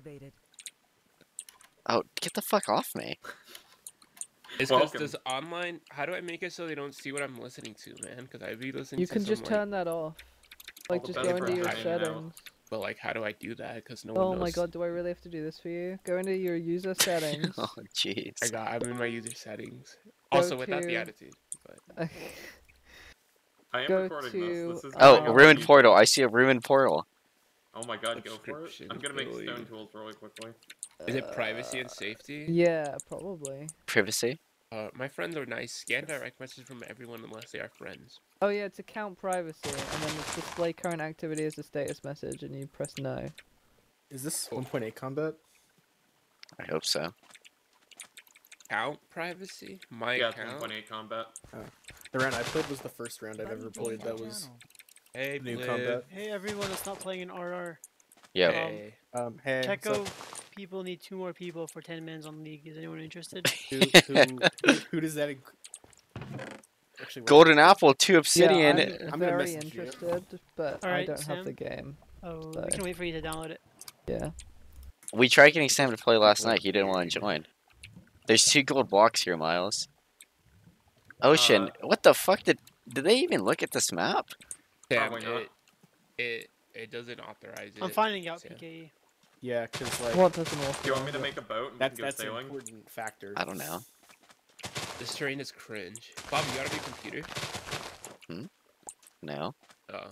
activated. Oh, get the fuck off me. It's because Welcome. does online. How do I make it so they don't see what I'm listening to, man? Because I'd be listening You to can some, just like- turn that off. Like, just go into your hiding it out. settings. But like, how do I do that? Because no one Oh knows. my god, do I really have to do this for you? Go into your user settings. Oh, jeez. I got. I'm in my user settings. Go Also without the attitude. But I am Go recording to, this. this is Oh, going on ruined portal. I see a ruined portal. Oh my god, go for it. I'm gonna make stone tools really quickly. is it privacy and safety? Yeah, probably. Privacy. Uh, my friends are nice. Scan direct messages from everyone unless they are friends. Oh yeah, it's account privacy, and then it's display current activity as a status message, and you press no. Is this 1.8 combat? I hope so. Count privacy? My Yeah, it's account. 1.8 combat. The round I played was the first round I've ever played. That was Hey, new Bliv. combat. Hey everyone that's not playing in RR. Yeah. Hey. Um, hey, what's up? Checo people need two more people for 10 minutes on the League. Is anyone interested? who, who, who, who does that? Inc- Actually, what- Golden apple, two obsidian. Yeah, I'm I'm very message you. interested, but I don't have the game. Oh, So- we can wait for you to download it. Yeah. We tried getting Sam to play last night. He didn't want to join. There's two gold blocks here, Miles. Ocean, Uh, what the fuck did did they even look at this map? Damn, Probably not. it, it it doesn't authorize it. I'm finding out Sam. PKE. Yeah, because like What doesn't Do you want me to make a boat and that's we can go that's an important factor. I don't know. This terrain is cringe. Bob, you got a new computer? Hmm? No. Oh.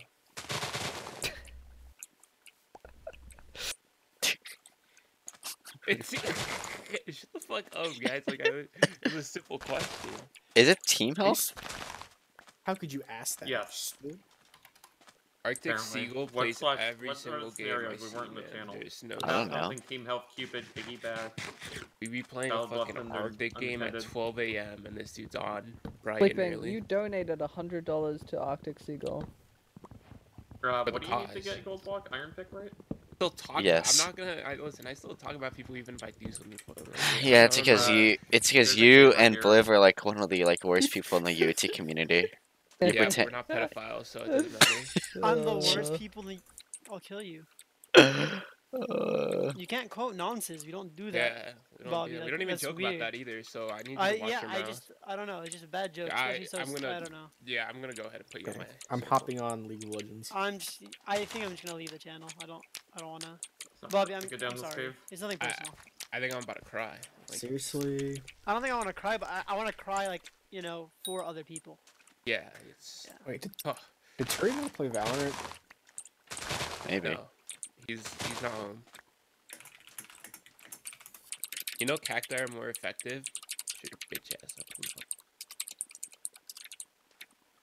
It's shut the fuck up, guys. Like, I, it's a simple question. Is it team Are you health? How could you ask that? Yeah. Stupid. Arctic Apparently. Seagull What plays slash- every single game I we see, weren't in the man. channel? There's no. I don't know. Team Health, Cupid, piggyback. We be playing a fucking Bluffing, Arctic game at 12 a.m. and this dude's on bright and Sleeping, early. you donated a hundred dollars to Arctic Seagull. Uh, what do you need to get gold block? Iron pick, right? Still talk. Yes. I'm not gonna. I, listen, I still talk about people even if I do something for. Yeah, it's because uh, you. It's because you and here. Bliv are like one of the like worst people in the UT community. Yeah, You but pretend- we're not pedophiles, so it doesn't matter. I'm the worst people. In... I'll kill you. Uh, You can't quote nonsense. We don't do that. Yeah, we don't, Bobby, do that. we don't even that's joke weird. about that either. So I need you I to watch yeah. your I mouth. just I don't know. It's just a bad joke. I, so I'm gonna- I don't know. Yeah, I'm gonna go ahead and put you Okay. on my. I'm circle. hopping on League of Legends. I'm just. I think I'm just gonna leave the channel. I don't. I don't wanna. So, Bobby, I'm, I'm sorry. cave. It's nothing I- personal. I think I'm about to cry. Like, Seriously? I don't think I want to cry, but I, I want to cry like you know for other people. Yeah, it's. Yeah. Wait, did, Oh, did Terry not play Valorant? maybe. no. He's he's not home. You know, cacti are more effective. Shut your bitch ass up. who the fuck-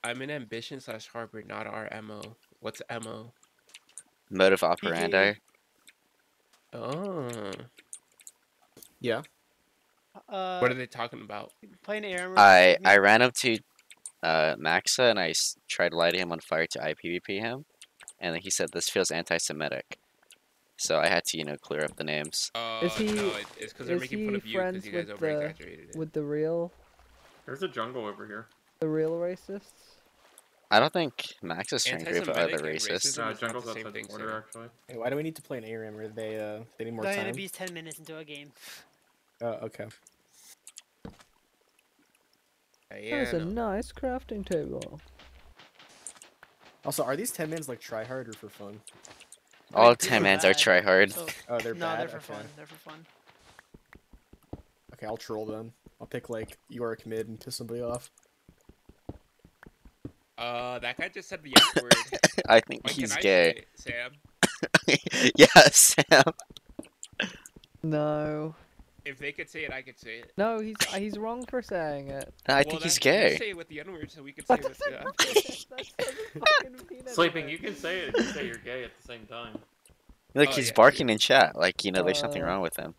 I'm an ambition slash harbor, not our mo. What's mo? Motive operandi. Oh, Yeah. Uh, what are they talking about? playing ARM? I I ran up to uh, Maxa and I s- tried lighting him on fire to IPVP him, and he said this feels anti-Semitic. So I had to you know clear up the names. Oh, Is he- no, it, it's because they're is making fun he of you because friends you guys with over the- exaggerated it. With the real, There's a jungle over here. the real racists. I don't think Max is trying to group with other Anti-Semitic racists. racism No, is jungle's the same outside the border, Sam. actually. Hey, why do we need to play an ARAM? Are they uh they need more Diana time? B's 10 minutes into a game. Oh, okay. There's a nice crafting table. Also, are these 10 mins like try hard or for fun? All Like, ten are mans are bad, try hard. so- Oh, they're no, bad. they're for okay. fun. They're for fun. Okay, I'll troll them. I'll pick like Yorick mid and piss somebody off. Uh, that guy just said the F word. I think Why he's can't I gay. say it, Sam. yeah, Sam. No, If they could say it, I could say it. no, he's uh, he's wrong for saying it. I Well, think he's gay. say it with the N word, so we could say it with the. fucking- that doesn't fucking mean Sleeping, you can say it. You say you're gay at the same time. Look, Oh, he's yeah, barking in chat. Like you know, there's something Uh, wring with him.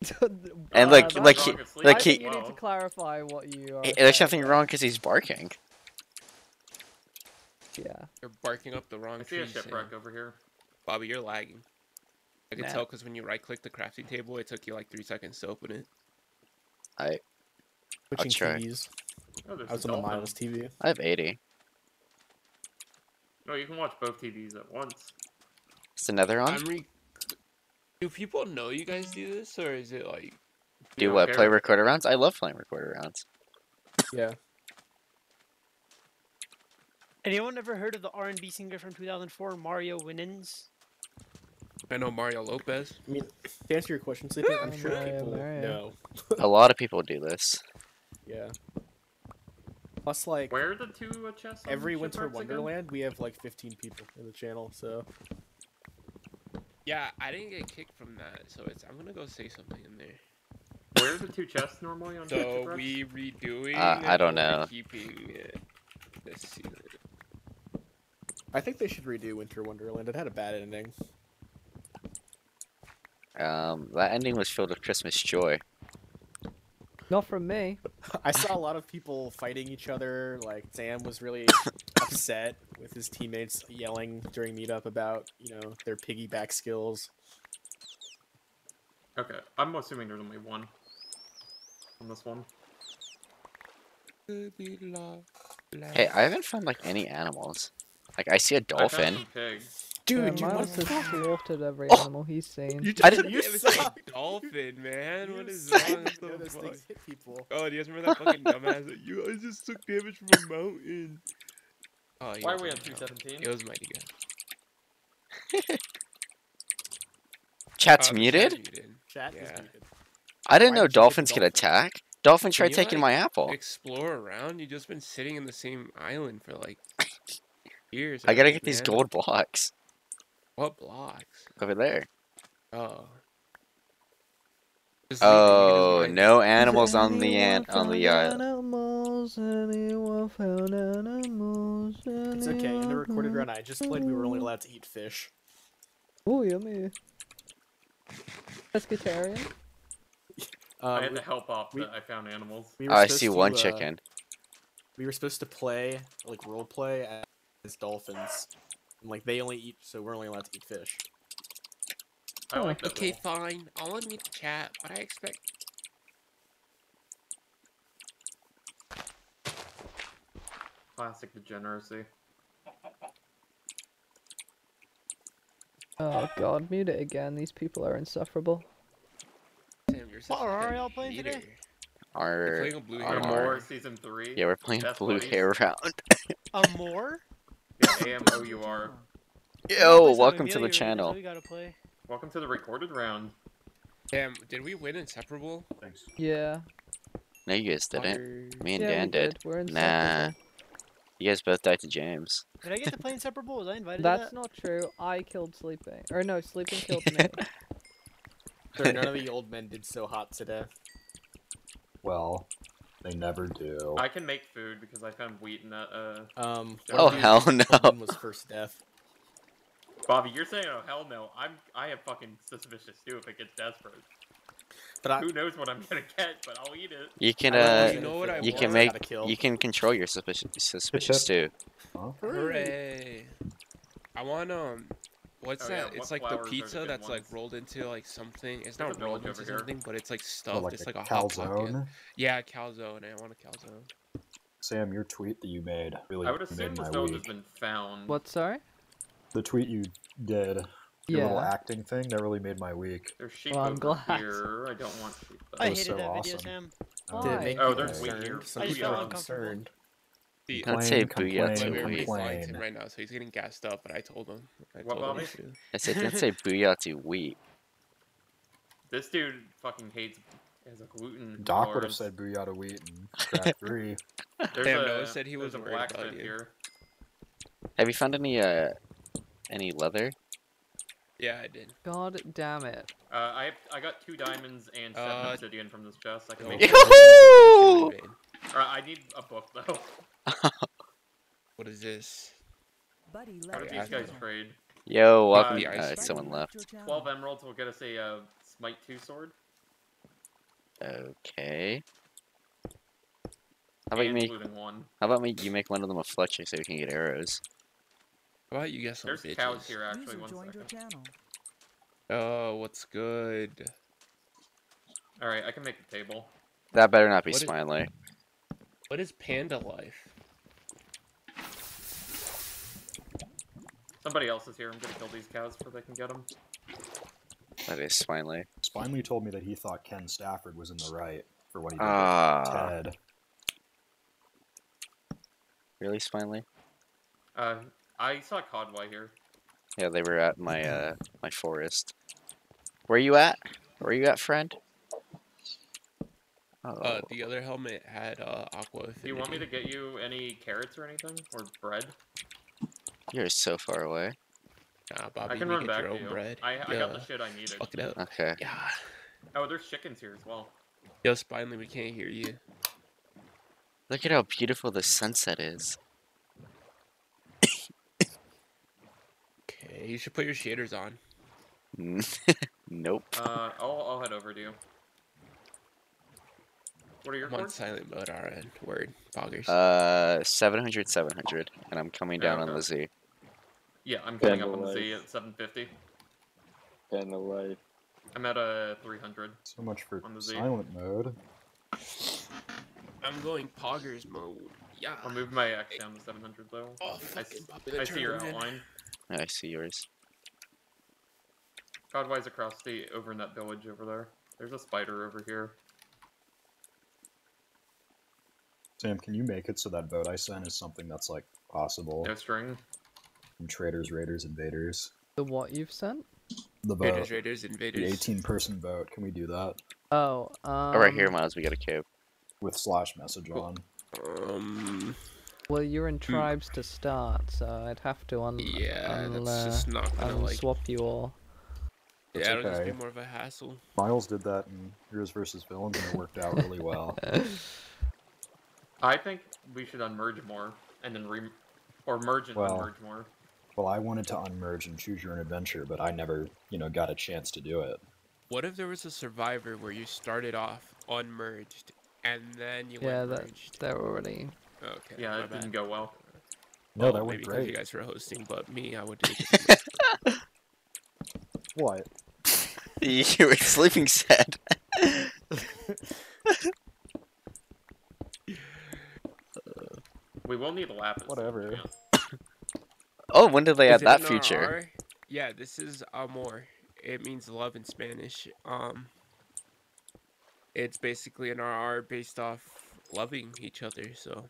And like- Not like he- at sleeping like I he- think you need to clarify what you are. Eh, There's saying, something wrong because he's barking. Yeah. You're barking up the wrong I see a tree, Sam. shipwreck over here. Bobby, you're lagging. I can Nah. tell because when you right click the crafting table, it took you like three seconds to open it. I. Switching try. TVs. Oh, I was on the dolphin. Miles TV. I have 80. No, you can watch both TVs at once. Is the nether on? Re. Do people know you guys do this, or is it like? Do You don't what? Play care? recorder rounds? I love playing recorder rounds. Yeah. Anyone ever heard of the R&B singer from 2004, Mario Winans? I know Mario Lopez. I mean, to answer your question, Sleeping, I'm sure Mario, people Mario. know. A lot of people do this. Yeah. Plus, like, Where are the two uh, chests? on every Winter parts again? Wonderland, we have like 15 people in the channel, so. Yeah, I didn't get kicked from that, so it's. I'm gonna go say something in there. Where are the two chests normally on So shipwrecks? we redoing. Uh, I don't know. Keeping it. Let's see. I think they should redo Winter Wonderland. It had a bad ending. Um, that ending was filled with Christmas joy. Not from me. I saw a lot of people fighting each other. Like Sam was really upset with his teammates yelling during meetup about you know their piggyback skills. Okay, I'm assuming there's only one on this one. Hey, I haven't found like any animals. Like I see a I found dolphin. some pigs. Dude, yeah, you Miles want has slaughtered every Oh! animal he's seen. You I just didn't- you You say suck. dolphin, man. What You is suck. wrong? You know What the those fuck? things hit people. Oh, do you guys remember that fucking dumbass? That you, I just took damage from a mountain. Oh, he Why are we on mighty 217? It was mighty good. Chat's Oh, muted? muted. Chat is muted. I didn't Why know did you get the dolphins could dolphin? attack. Dolphin tried taking like, my apple. Explore around. You've just been sitting in the same island for like years. I gotta already, get these gold blocks What blocks? over there. Oh. Just leave it, you can just Oh, mine no animals on the an on the uh, Animals, anyone found animals, It's okay. In the recorded run I just played, we were only allowed to eat fish. Oh, yummy. Pescatarian? Uh, I had to help off we- that I found animals. we were Oh, I see to, one uh, chicken. We were supposed to play like role play as dolphins. And, like they only eat, so we're only allowed to eat fish. I oh, like that Okay, role. fine. I'll admit the chat, but I expect. Classic degeneracy. Oh god, mute it again. These people are insufferable. Damn, you're such What are heavy y'all playing today? eater. You're Our playing a blue Our- hair Amour. Amour round. season three. yeah, we're playing Best blue buddies. hair round. Amour? Yeah, A M O U R. Yo, welcome to the channel. We gotta play. Welcome to the recorded round. Damn, did we win inseparable? Yeah. No, you guys didn't. Me and yeah, we Dan did. We're Nah, you guys both died to James. Did I get to play inseparable? Was I invited That's to not true. I killed Sleeping. Or no, Sleeping killed me. Sir, none of the old men did so hot today. Well, they never do. I can make food because I found wheat in that. Uh, Um, Oh, one of hell no. Was first death. Bobby, you're saying oh hell no. I'm I am fucking suspicious too if it gets desperate. But I, Who knows what I'm gonna get, but I'll eat it. You can uh, you it know if what it I you can make kill. you can control your suspicious suspicious too. Huh? Hooray! I want um, what's Oh, yeah, that? It's what like the flowers the pizza good that's like rolled into like something. It's There's not rolled into over here. something, but it's like Oh, stuffed. like it's a like a hot calzone. Yeah, calzone. I want a calzone. Sam, your tweet that you made really I would assume made this my has been found. what, sorry? The tweet you did, your little acting thing, that really made my week. There's sheep Well, I'm over glad. here. I don't want sheep. I hated so that video. Sam. Did Why? make Oh, you there's wheat concerned? here. Some I just people felt are uncomfortable. Concerned. The, I'd say Complain, booyah complain, to Wait, wheat. we're him complain. right now, so he's getting gassed up. But I told him. I What, told him Bobby? to. I said don't say booyah to wheat. This dude fucking hates has a gluten. Doc would have said booyah to wheat and scrap three. There's Damn, a, Noah said he was a worried about blacksmith you. here. Have you found any uh any leather? Yeah, I did. God damn it. Uh, I I got two diamonds and seven Uh, obsidian from this chest. I can Yo, make. Yoo-hoo! what is I need a book though. What is this? Buddy How left did Yeah, these I guys know. trade? Yo, welcome. the Uh, someone left. Twelve emeralds will get us a uh, smite two sword. Okay. How about you and make one. how about me you make one of them a fletcher so we can get arrows? How about you guys some There's bitches? cows here actually. User One joined your channel. Oh, what's good? All right, I can make a table. That better not be What is- Smiley. What is panda life? Somebody else is here. I'm gonna kill these cows before they can get them. That is Spineley. Spineley told me that he thought Ken Stafford was in the right for what he did with Ah, Ted. really, Spineley? Uh, I saw Codway here. Yeah, they were at my uh my forest. Where you at? Where you at, friend? Oh, Uh, the other helmet had uh, aqua. Do you want me to get you any carrots or anything? Or bread? You're so far away. Nah, Bobby, I can run get back your to own you. bread. I, I got the shit I needed. Fuck it up. Okay. Yeah. Oh, there's chickens here as well. Yo, Spineley, we can't hear you. Look at how beautiful the sunset is. Okay, you should put your shaders on. nope. Uh, I'll, I'll head over to you. What are your I'm on cords? silent mode, our end. Word. Poggers. Uh, 700, 700, and I'm coming down on Okay. the Z. Yeah, I'm coming up on the Z light. at 750. And the light. I'm at a 300. So much for On the Z. silent mode. I'm going Poggers mode. Yeah. I'll move my X down to 700 though. Oh, I, fucking s- Bobby I see your Turtleman. outline. I see yours. Godwise across the over in that village over there. There's a spider over here. Sam, can you make it so that vote I sent is something that's like possible No string. from Traders, Raiders, Invaders? The what you've sent? The vote, Raiders, Raiders, the 18 person vote. Can we do that Oh, um. oh, right here, Miles. We got a cave. with slash message on? Um, Well, you're in tribes to start, so I'd have to un. yeah, un- that's just not gonna like. swap you all. It's Yeah, it'll just be more of a hassle. Miles did that in Heroes vs. Villains and it worked out really well. I think we should unmerge more and then re or merge and Well- unmerge more. Well, I wanted to unmerge and choose your own adventure, but I never, you know, got a chance to do it. What if there was a survivor where you started off unmerged and then you yeah, went that merged? they're already. Okay. Yeah, my it bad. didn't go well. No, Well, that maybe went because you guys were hosting, but me, I would do. What? you were sleeping sad. We will need a lapis. Whatever. Oh, when did they add Is it that feature? RR? Yeah, this is amor. It means love in Spanish. Um, it's basically an RR based off loving each other. So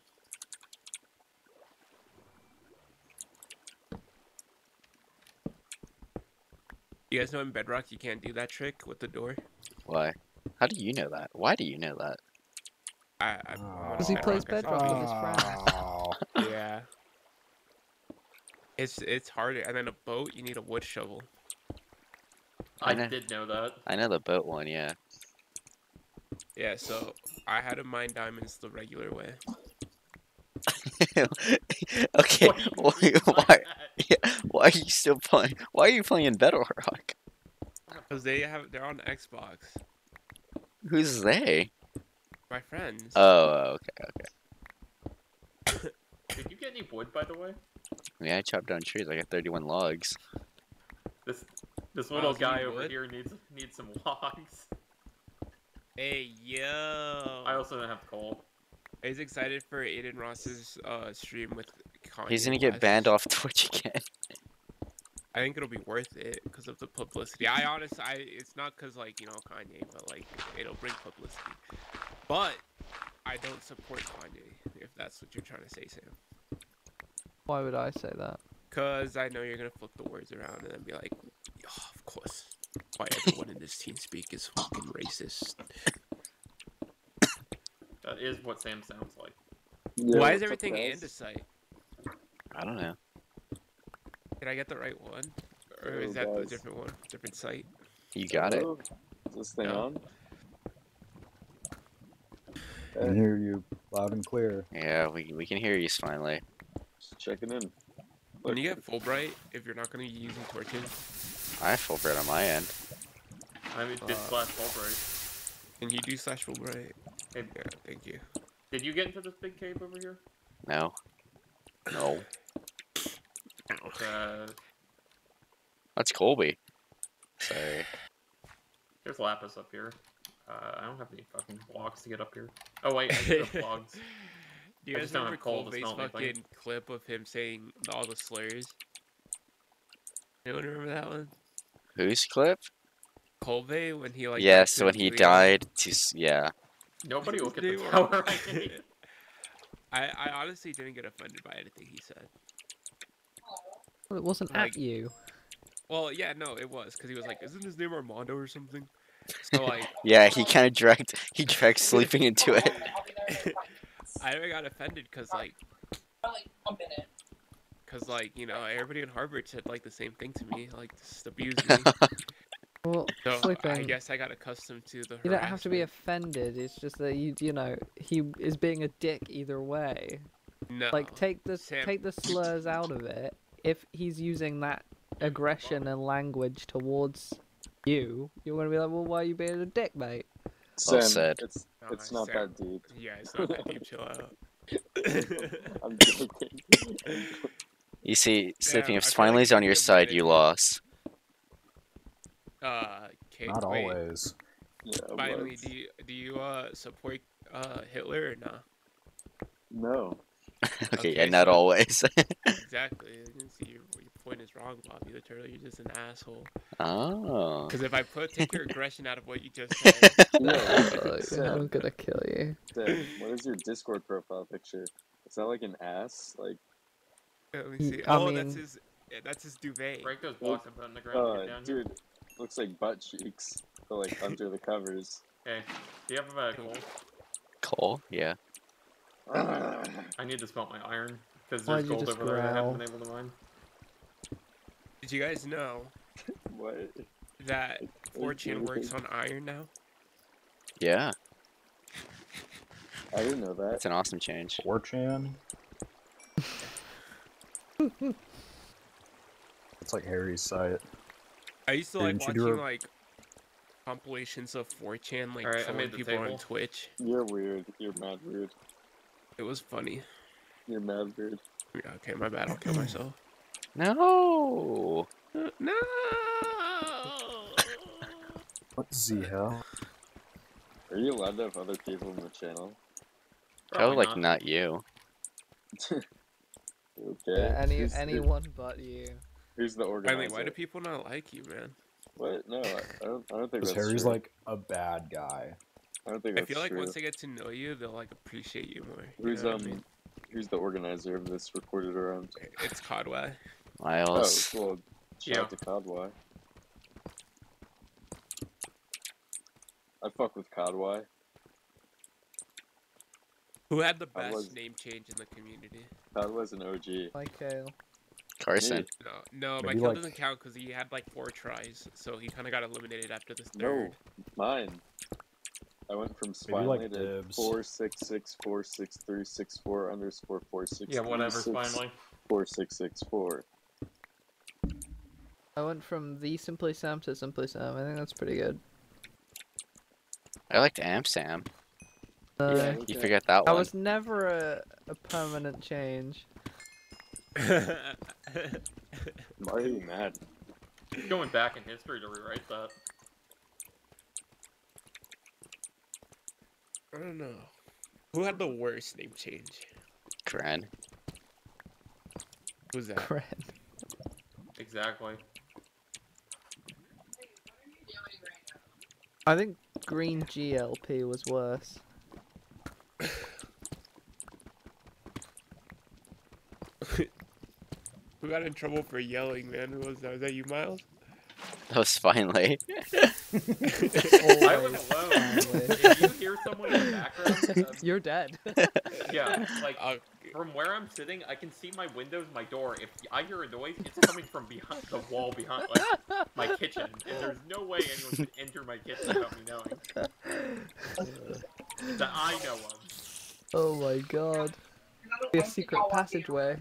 you guys know in Bedrock you can't do that trick with the door. Why? How do you know that? Why do you know that? I, I I'm Because he plays Bedrock, I Bedrock with his friends. Saw- Yeah. It's it's harder, and then a boat you need a wood shovel. I I know. did know that. I know the boat one, yeah. Yeah, so I had to mine diamonds the regular way. okay, What why, you mean by why, that? why are you still playing? Why are you playing Bedrock? Cause they have they're on Xbox. Who's they? My friends. Oh, okay, okay. Did you get any wood, by the way? Yeah, I chopped down trees. I got 31 logs. This this little so you guy over would? here needs needs some logs. hey yo. I also don't have coal. He's excited for Adin Ross's uh, stream with Kanye. He's gonna get West. banned off Twitch again. I think it'll be worth it because of the publicity. I honestly, I it's not because like you know Kanye, but like it'll bring publicity. But I don't support Kanye if that's what you're trying to say, Sam. Why would I say that? Cause I know you're gonna flip the words around and then be like, oh, of course. Why everyone in this team speak is fucking racist. That is what Sam sounds like. Why is everything andesite? I don't know. Did I get the right one? Or Oh, is that the guys. different one? Different site? You got it. Oh, this thing No. on? I can hear you loud and clear. Yeah, we, we can hear you finally. Just checking in. When you get Fulbright, if you're not gonna be using torches, I have Fulbright on my end. I mean, did Uh, slash Fulbright. can you do slash Fulbright? Hey, Yeah, thank you. did you get into this big cave over here? No. No. Uh, That's Colby. Sorry. there's lapis up here. Uh, I don't have any fucking blocks to get up here. Oh wait, I do have logs. Do you I guys remember have coal to Colby's smelt anything. fucking clip of him saying all the slurs? Anyone remember that one? Whose clip? Colve when he like. yeah, so when he died, to yeah. Nobody will get They the were- tower. I. I I honestly didn't get offended by anything he said. Well, it wasn't Like- at you. Well, yeah, no, it was because he was like, "Isn't his name Armando or something?" So like, Yeah, he kind of dragged he dragged sleeping into it. I never got offended because like, because like you know everybody in Harvard said like the same thing to me, like just abused me. Well, So I guess I got accustomed to the. You don't have to be offended. It's just that you, you know, he is being a dick either way. No. Like, take the Sam- take the slurs out of it. If he's using that aggression and language towards you, you're gonna be like, well, why are you being a dick, mate? Well Sam, said. it's No, it's I not said- that deep. Yeah, it's not that deep. Chill out. I'm joking. You see, sleeping I if feel like on your side, you lost. uh, Kate, Not wait, always. yeah, Finally, was. do you do you uh support uh Hitler or not? okay, No. Okay, yeah, not always. Exactly. I didn't see your, your point is wrong, Bobby. Literally, you're just an asshole. oh. Because if I put take your aggression out of what you just said, No. I'm gonna kill you. Sam, what is your Discord profile picture? Is that like an ass? Like, let me see. I oh, that's his. yeah, That's his duvet. Break those blocks and put it on the ground. uh, get down here. dude, looks like butt cheeks, but like under the covers. Okay. Do you have a coal? Cole, yeah. I need to smelt my iron because there's you gold just over there I haven't been able to mine. Did you guys know what? that Are you Fortune works on iron now? Yeah, I didn't know that. It's an awesome change. 4chan. It's like Harry's site. I used to Hey, like didn't you watching a- like compilations of 4chan, like Alright, I trolling made the people on. Twitch. You're weird. You're mad weird. It was funny. You're mad weird. Yeah, okay, my bad. I'll kill myself. No. No. What the hell? Are you allowed to have other people in the channel? Probably like not. not you. Okay. Yeah, any who's- anyone but you. Who's the organizer? Finally, why do people not like you, man? What? No, I I don't. I don't think Because that's Harry's true. like a bad guy. I don't think I that's feel like true. once they get to know you, they'll like appreciate you more. you Who's know um? I mean? Who's the organizer of this recorded around? It's Codway. Oh, Miles. well, shout Yeah. out to Codwy. I fuck with Codwy. Who had the best was- name change in the community? Codwy's an OG. Michael. Carson. No, no, Maybe, Michael like- doesn't count because he had like four tries, so he kind of got eliminated after the No, mine. I went from Maybe, like, to dibs. four six six four six three six four underscore four six. Yeah, whatever. three, six, Finally. Four six six four. I went from the Simply Sam to Simply Sam. I think that's pretty good. I liked Amp Sam. Uh, Yeah. You Okay. forget that That one. was never a, a permanent change. Why are you mad? Going back in history to rewrite that. I don't know. Who had the worst name change? Kren. Who's that? Kren. Exactly. I think Green GLP was worse. Who got in trouble for yelling, man? Who was that? Was that you, Miles? That was finally. I Always. was alone. If you hear someone in the background, um, You're dead. yeah, like Uh, from where I'm sitting, I can see my windows, my door. If I hear a noise, it's coming from behind the wall behind like my kitchen, and there's no way anyone can enter my kitchen without me knowing. That I know of. oh my god. Be a secret passageway.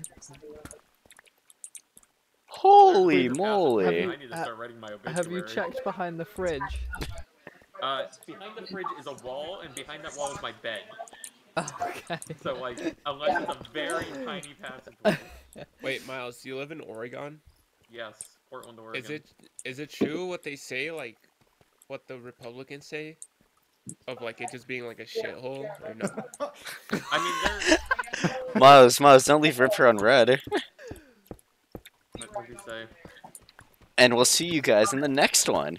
Holy Have moly. I need to start writing my obituary. Have you checked behind the fridge? Uh, behind the fridge is a wall, and behind that wall is my bed. Okay. So like, unless it's a very tiny passageway. wait, Miles, do you live in Oregon? Yes, Portland, Oregon. Is it is it true what they say, like what the Republicans say, of like it just being like a shithole or no? I mean, there. Miles, Miles, don't leave Ripper on red. What would you say? And we'll see you guys in the next one.